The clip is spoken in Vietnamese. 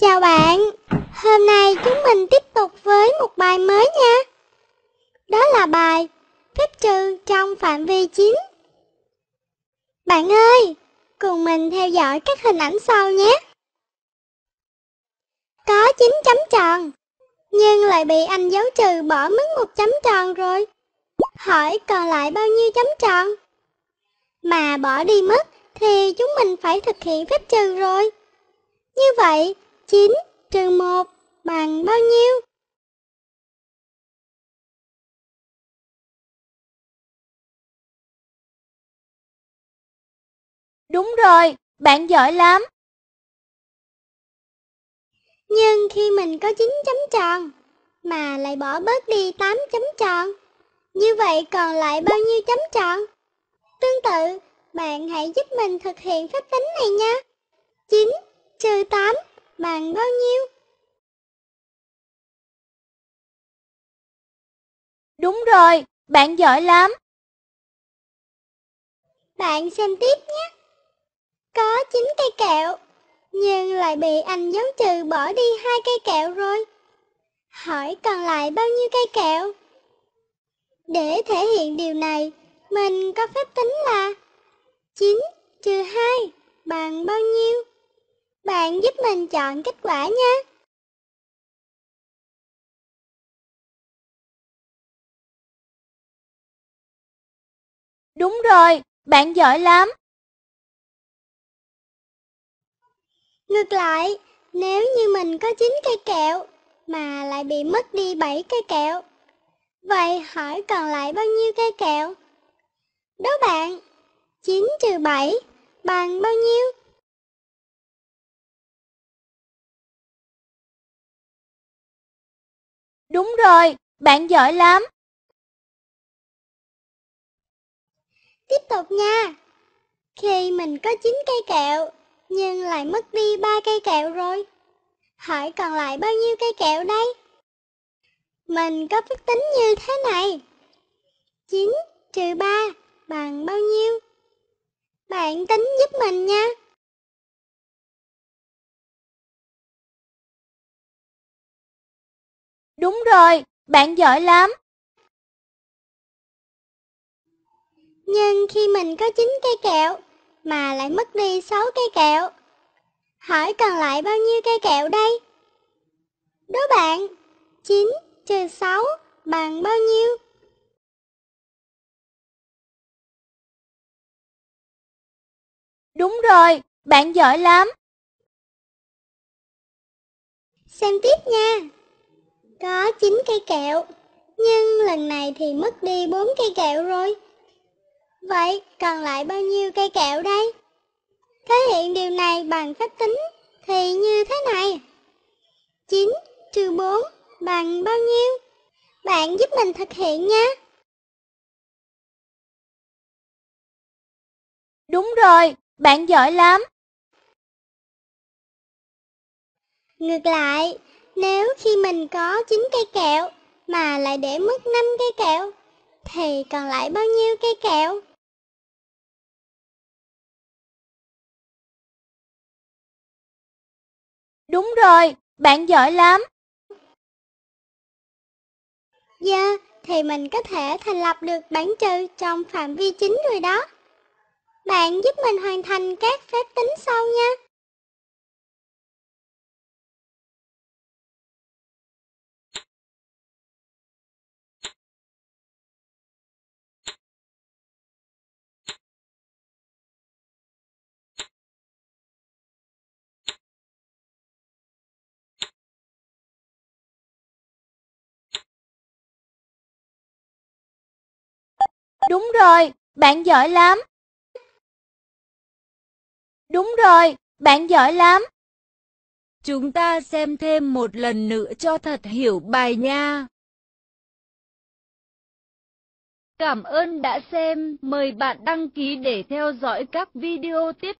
Chào bạn, hôm nay chúng mình tiếp tục với một bài mới nha. Đó là bài phép trừ trong phạm vi chín Bạn ơi, cùng mình theo dõi các hình ảnh sau nhé. Có 9 chấm tròn, nhưng lại bị anh dấu trừ bỏ mất một chấm tròn rồi. Hỏi còn lại bao nhiêu chấm tròn? Mà bỏ đi mất thì chúng mình phải thực hiện phép trừ rồi. Như vậy, 9 trừ 1 bằng bao nhiêu? Đúng rồi, bạn giỏi lắm. Nhưng khi mình có 9 chấm tròn, mà lại bỏ bớt đi 8 chấm tròn, như vậy còn lại bao nhiêu chấm tròn? Tương tự, bạn hãy giúp mình thực hiện phép tính này nhé. 9 trừ 8 bằng bao nhiêu? Đúng rồi, bạn giỏi lắm. Bạn xem tiếp nhé. Có 9 cây kẹo, nhưng lại bị anh dấu trừ bỏ đi hai cây kẹo rồi. Hỏi còn lại bao nhiêu cây kẹo? Để thể hiện điều này, mình có phép tính là 9 trừ 2 bằng bao nhiêu? Bạn giúp mình chọn kết quả nha. Đúng rồi, bạn giỏi lắm. Ngược lại, nếu như mình có 9 cây kẹo mà lại bị mất đi 7 cây kẹo, vậy hỏi còn lại bao nhiêu cây kẹo? Đố bạn, 9 trừ 7 bằng bao nhiêu? Đúng rồi, bạn giỏi lắm. Tiếp tục nha. Khi mình có 9 cây kẹo, nhưng lại mất đi 3 cây kẹo rồi. Hỏi còn lại bao nhiêu cây kẹo đây? Mình có phép tính như thế này. 9 trừ 3 bằng bao nhiêu? Bạn tính giúp mình nha. Đúng rồi, bạn giỏi lắm. Nhưng khi mình có 9 cây kẹo mà lại mất đi 6 cây kẹo, hỏi còn lại bao nhiêu cây kẹo đây? Đố bạn, 9 trừ 6 bằng bao nhiêu? Đúng rồi, bạn giỏi lắm. Xem tiếp nha. Có 9 cây kẹo, nhưng lần này thì mất đi 4 cây kẹo rồi. Vậy còn lại bao nhiêu cây kẹo đây? Thể hiện điều này bằng phép tính thì như thế này. 9 trừ 4 bằng bao nhiêu? Bạn giúp mình thực hiện nha. Đúng rồi, bạn giỏi lắm. Ngược lại, nếu khi mình có 9 cây kẹo mà lại để mất 5 cây kẹo, thì còn lại bao nhiêu cây kẹo? Đúng rồi, bạn giỏi lắm. Giờ yeah, thì mình có thể thành lập được bảng trừ trong phạm vi chính rồi đó. Bạn giúp mình hoàn thành các phép tính sau nha. Đúng rồi, bạn giỏi lắm. Đúng rồi, bạn giỏi lắm. Chúng ta xem thêm một lần nữa cho thật hiểu bài nha. Cảm ơn đã xem, mời bạn đăng ký để theo dõi các video tiếp